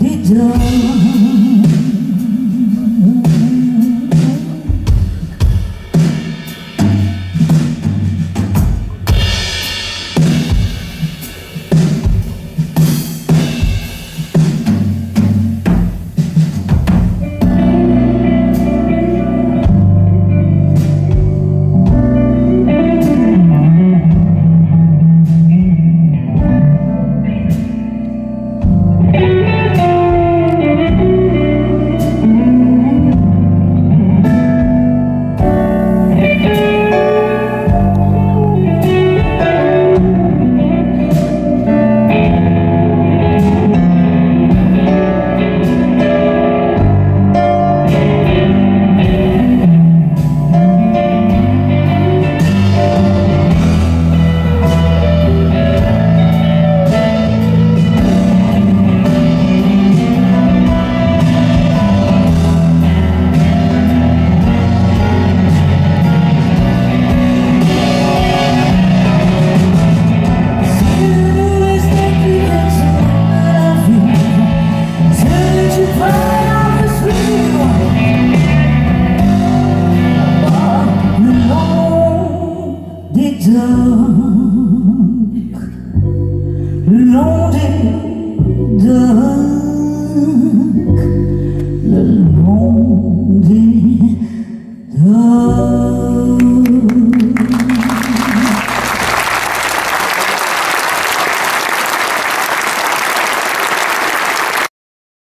be done dark, the lonely dark.